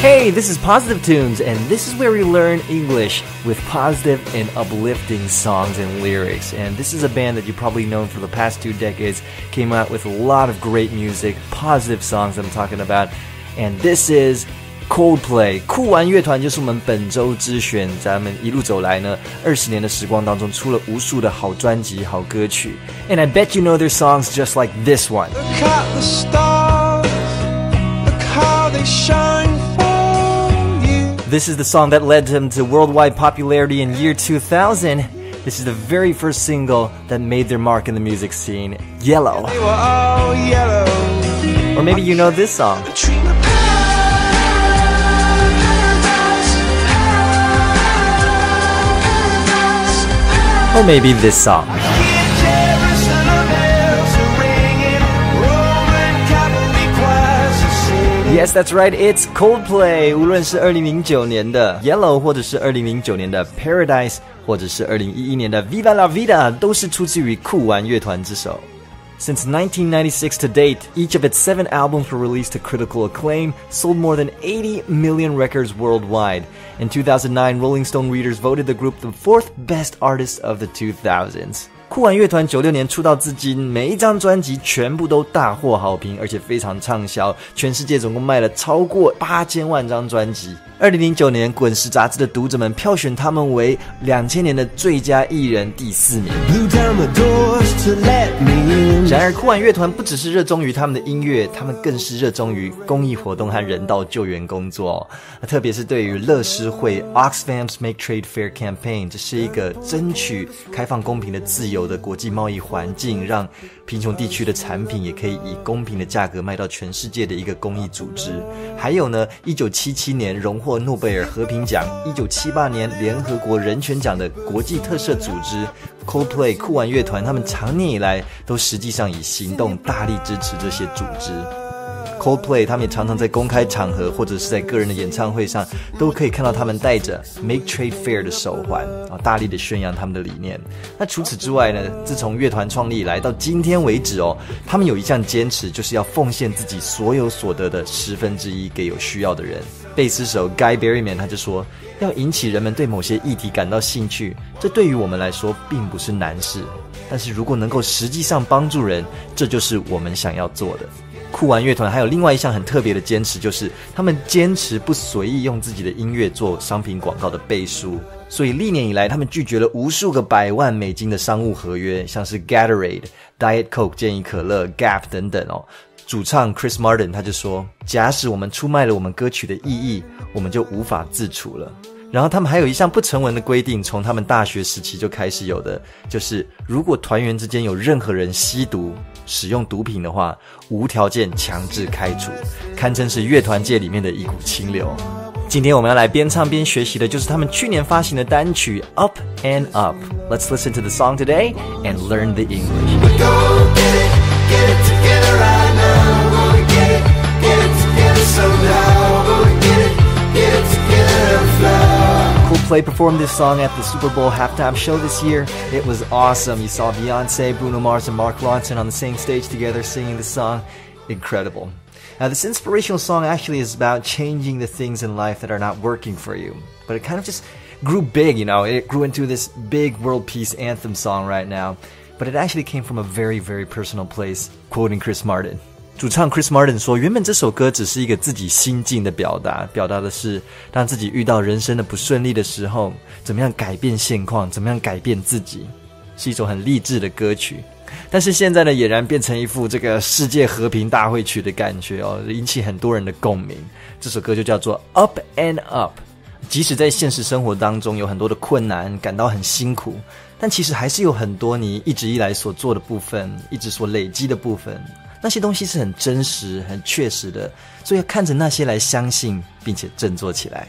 Hey, this is Positive Tunes, and this is where we learn English with positive and uplifting songs and lyrics. And this is a band that you probably known for the past two decades, came out with a lot of great music, positive songs I'm talking about. And this is Coldplay 酷玩乐团就是我们本周之选，咱们一路走来呢，二十年的时光当中，出了无数的好专辑、好歌曲。And I bet you know their songs just like this one. Look at the stars, look how they shine for you. This is the song that led them to worldwide popularity in year 2000. This is the very first single that made their mark in the music scene, Yellow. They were all yellow. Or maybe you know this song. A dream of Or maybe this song. Yes, that's right. It's Coldplay. 无论是二零零九年的 Yellow，或者是二零零九年的 Paradise，或者是二零一一年的 Viva la Vida，都是出自于酷玩乐团之手。Since 1996 to date, each of its seven albums were released to critical acclaim, sold more than 80 million records worldwide. In 2009, Rolling Stone readers voted the group the fourth best artist of the 2000s. 酷玩乐团九六年出道至今，每一张专辑全部都大获好评，而且非常畅销，全世界总共卖了超过八千万张专辑。二零零九年，《滚石》杂志的读者们票选他们为两千年的最佳艺人第四名。然而，酷玩乐团不只是热衷于他们的音乐，他们更是热衷于公益活动和人道救援工作、哦。特别是对于乐施会 Oxfam's Make Trade Fair Campaign，这是一个争取开放、公平的自由有的国际贸易环境，让贫穷地区的产品也可以以公平的价格卖到全世界的一个公益组织。还有呢，一九七七年荣获诺贝尔和平奖，一九七八年联合国人权奖的国际特色组织 Coldplay 酷玩乐团，他们常年以来都实际上以行动大力支持这些组织。Coldplay 他们也常常在公开场合或者是在个人的演唱会上，都可以看到他们戴着 Make Trade Fair 的手环啊，大力的宣扬他们的理念。那除此之外呢，自从乐团创立以来到今天为止哦，他们有一项坚持，就是要奉献自己所有所得的十分之一给有需要的人。贝斯手 Guy Berryman 他就说，要引起人们对某些议题感到兴趣，这对于我们来说并不是难事。但是如果能够实际上帮助人，这就是我们想要做的。酷玩乐团还有另外一项很特别的坚持，就是他们坚持不随意用自己的音乐做商品广告的背书。所以历年以来，他们拒绝了无数个百万美金的商务合约，像是 Gatorade、Diet Coke 健怡可乐、Gap 等等哦。主唱 Chris Martin 他就说：“假使我们出卖了我们歌曲的意义，我们就无法自处了。”然后他们还有一项不成文的规定，从他们大学时期就开始有的，就是如果团员之间有任何人吸毒、使用毒品的话，无条件强制开除，堪称是乐团界里面的一股清流。今天我们要来边唱边学习的，就是他们去年发行的单曲《Up and Up》。Let's listen to the song today and learn the English. Coldplay performed this song at the Super Bowl halftime show this year. It was awesome. You saw Beyonce, Bruno Mars, and Mark Ronson on the same stage together singing the song. Incredible. Now, this inspirational song actually is about changing the things in life that are not working for you. But it kind of just grew big, you know, it grew into this big world peace anthem song right now. But it actually came from a very, very personal place, quoting Chris Martin. 主唱 Chris Martin 说：“原本这首歌只是一个自己心境的表达，表达的是当自己遇到人生的不顺利的时候，怎么样改变现况，怎么样改变自己，是一首很励志的歌曲。但是现在呢，俨然变成一副这个世界和平大会曲的感觉哦，引起很多人的共鸣。这首歌就叫做 Up and Up。即使在现实生活当中有很多的困难，感到很辛苦，但其实还是有很多你一直以来所做的部分，一直所累积的部分。”那些东西是很真实、很确实的，所以要看着那些来相信，并且振作起来。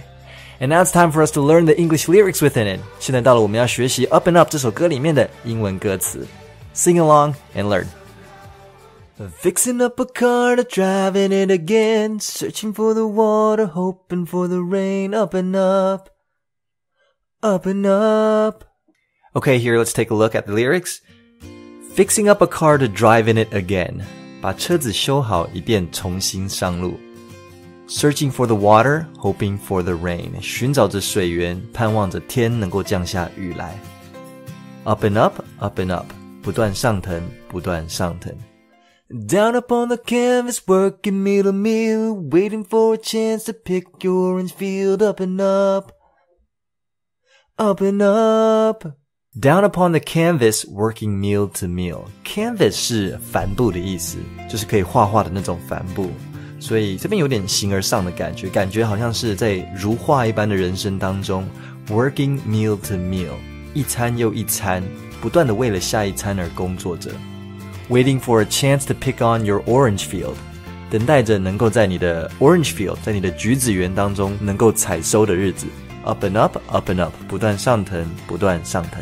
And now it's time for us to learn the English lyrics within it。现在到了我们要学习《Up and Up》这首歌里面的英文歌词，Sing along and learn。Fixing up a car to driving it again, searching for the water, hoping for the rain, up and up, up and up. Okay, here let's take a look at the lyrics. Fixing up a car to drive in it again. 把车子修好，以便重新上路。 Searching for the water, hoping for the rain，寻找着水源，盼望着天能够降下雨来。Up and up, up and up，不断上腾，不断上腾。Down upon the canvas, working meal to meal, waiting for a chance to pick your orange field. Up and up, up and up. Down upon the canvas, working meal to meal. Canvas 是帆布的意思，就是可以画画的那种帆布。所以这边有点形而上的感觉，感觉好像是在如画一般的人生当中，working meal to meal，一餐又一餐，不断的为了下一餐而工作着。Waiting for a chance to pick on your orange field，等待着能够在你的 orange field，在你的橘子园当中能够采收的日子。Up and up, up and up，不断上腾，不断上腾。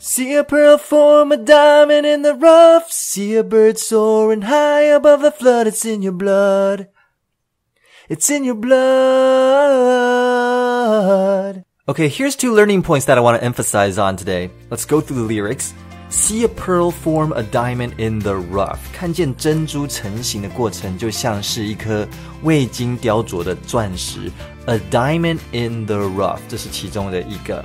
See a pearl form a diamond in the rough. See a bird soaring high above the flood. It's in your blood. It's in your blood. Okay, here's two learning points that I want to emphasize on today. Let's go through the lyrics. See a pearl form a diamond in the rough. 看见珍珠成型的过程，就像是一颗未经雕琢的钻石。A diamond in the rough，这是其中的一个。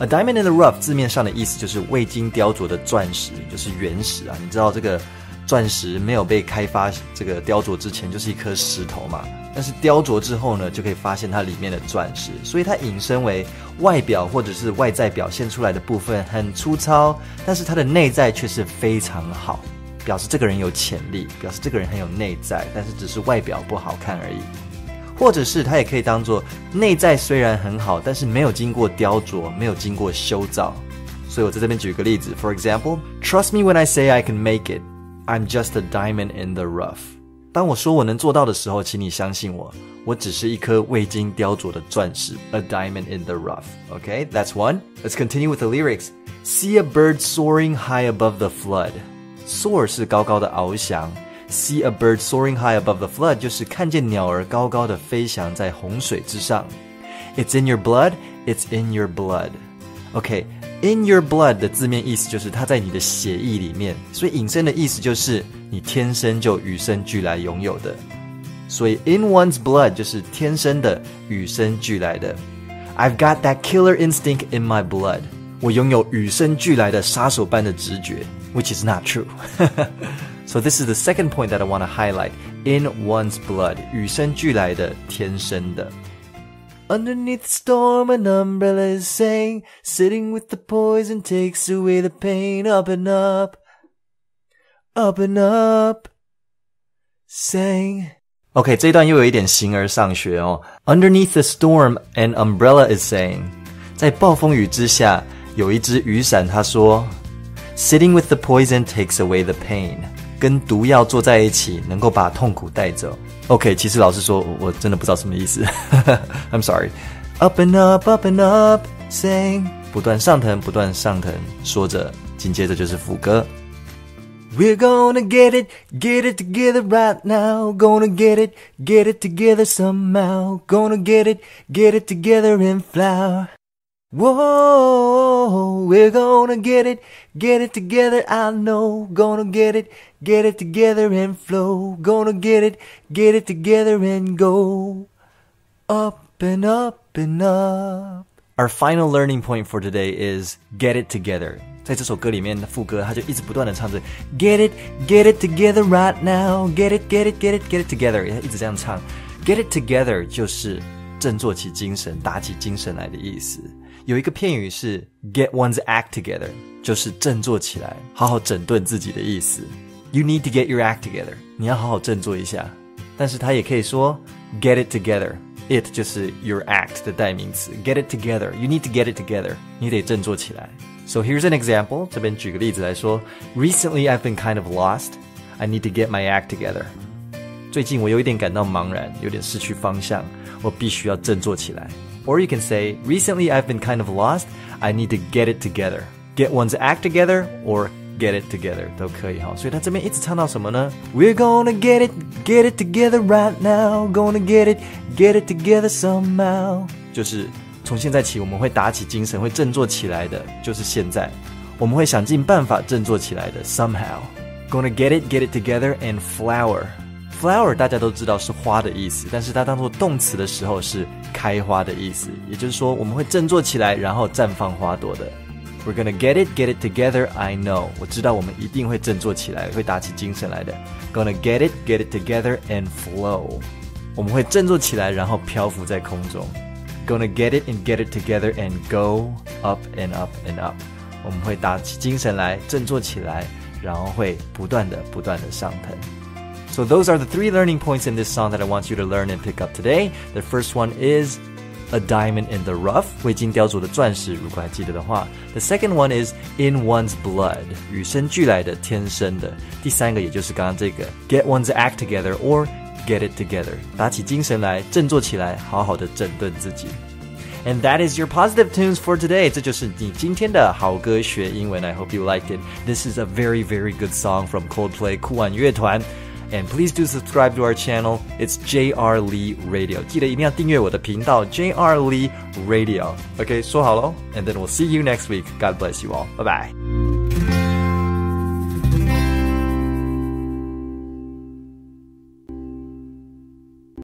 A diamond in the rough 字面上的意思就是未经雕琢的钻石，就是原石啊。你知道这个钻石没有被开发这个雕琢之前，就是一颗石头嘛。但是雕琢之后呢，就可以发现它里面的钻石，所以它引申为外表或者是外在表现出来的部分很粗糙，但是它的内在却是非常好，表示这个人有潜力，表示这个人很有内在，但是只是外表不好看而已。或者是它也可以当做内在虽然很好，但是没有经过雕琢，没有经过修造。所以我在这边举个例子，For example, trust me when I say I can make it. I'm just a diamond in the rough. 当我说我能做到的时候，请你相信我，我只是一颗未经雕琢的钻石，a diamond in the rough. Okay, that's one. Let's continue with the lyrics. See a bird soaring high above the flood. Soar 是高高的翱翔。 See a bird soaring high above the flood 就是看见鸟儿高高的飞翔在洪水之上。It's in your blood. It's in your blood. OK, in your blood 的字面意思就是它在你的血液里面，所以引申的意思就是你天生就与生俱来拥有的。所以 in one's blood 就是天生的、与生俱来的。I've got that killer instinct in my blood. 我拥有与生俱来的杀手般的直觉，which is not true. so this is the second point that I want to highlight. In one's blood，与生俱来的，天生的。Underneath the storm, an umbrella is saying, sitting with the poison takes away the pain. Up and up, up and up, saying. OK，这一段又有一点形而上学哦。Underneath the storm, an umbrella is saying，在暴风雨之下，有一只雨伞，它说，Sitting with the poison takes away the pain， 跟毒药坐在一起，能够把痛苦带走。OK，其实老实说，我真的不知道什么意思。I'm sorry。Up and up, up and up, saying，不断上腾，不断上腾，说着，紧接着就是副歌。We're gonna get it, get it together right now. Gonna get it, get it together somehow. Gonna get it, get it together in flower. Whoa, we're gonna get it, get it together, I know. Gonna get it, get it together and flow. Gonna get it, get it together and go. Up and up and up. Our final learning point for today is get it together. 在这首歌里面的副歌，他就一直不断的唱着 Get it, get it together right now. Get it, get it, get it, get it together. 他一直这样唱。Get it together 就是振作起精神、打起精神来的意思。 有一个片语是 get one's act together，就是振作起来，好好整顿自己的意思。You need to get your act together，你要好好振作一下。但是它也可以说 get it together。It 就是 your act 的代名词，get it together. You need to get it together. 你得振作起来。So here's an example. 这边举个例子来说，Recently I've been kind of lost. I need to get my act together. 最近我有一点感到茫然，有点失去方向，我必须要振作起来。Or you can say, Recently I've been kind of lost. I need to get it together. Get one's act together or get it together 都可以哈。所以他这边一直唱到什么呢？We're gonna get it, get it together right now. Gonna get it, get it together somehow. 就是从现在起，我们会打起精神，会振作起来的，就是现在。我们会想尽办法振作起来的。Somehow, gonna get it, get it together and flower. Flower 大家都知道是花的意思，但是它当做动词的时候是开花的意思，也就是说我们会振作起来，然后绽放花朵的。We're gonna get it, get it together. I know，我知道我们一定会振作起来，会打起精神来的。Gonna get it, get it together and flow，我们会振作起来，然后漂浮在空中。Gonna get it and get it together and go up and up and up，我们会打起精神来，振作起来，然后会不断的、不断的上腾。So those are the three learning points in this song that I want you to learn and pick up today. The first one is a diamond in the rough，未经雕琢的钻石，如果还记得的话。The second one is in one's blood，与生俱来的、天生的。第三个也就是刚刚这个，get one's act together or get it together，打起精神来，振作起来，好好的整顿自己。And that is your positive tunes for today. 这就是你今天的好歌学英文。I hope you liked it. This is a very, very good song from Coldplay 酷玩乐团。 And please do subscribe to our channel. It's JR Lee Radio. 记得一定要订阅我的频道 JR Lee Radio. OK，说好喽。And then we'll see you next week. God bless you all. Bye bye.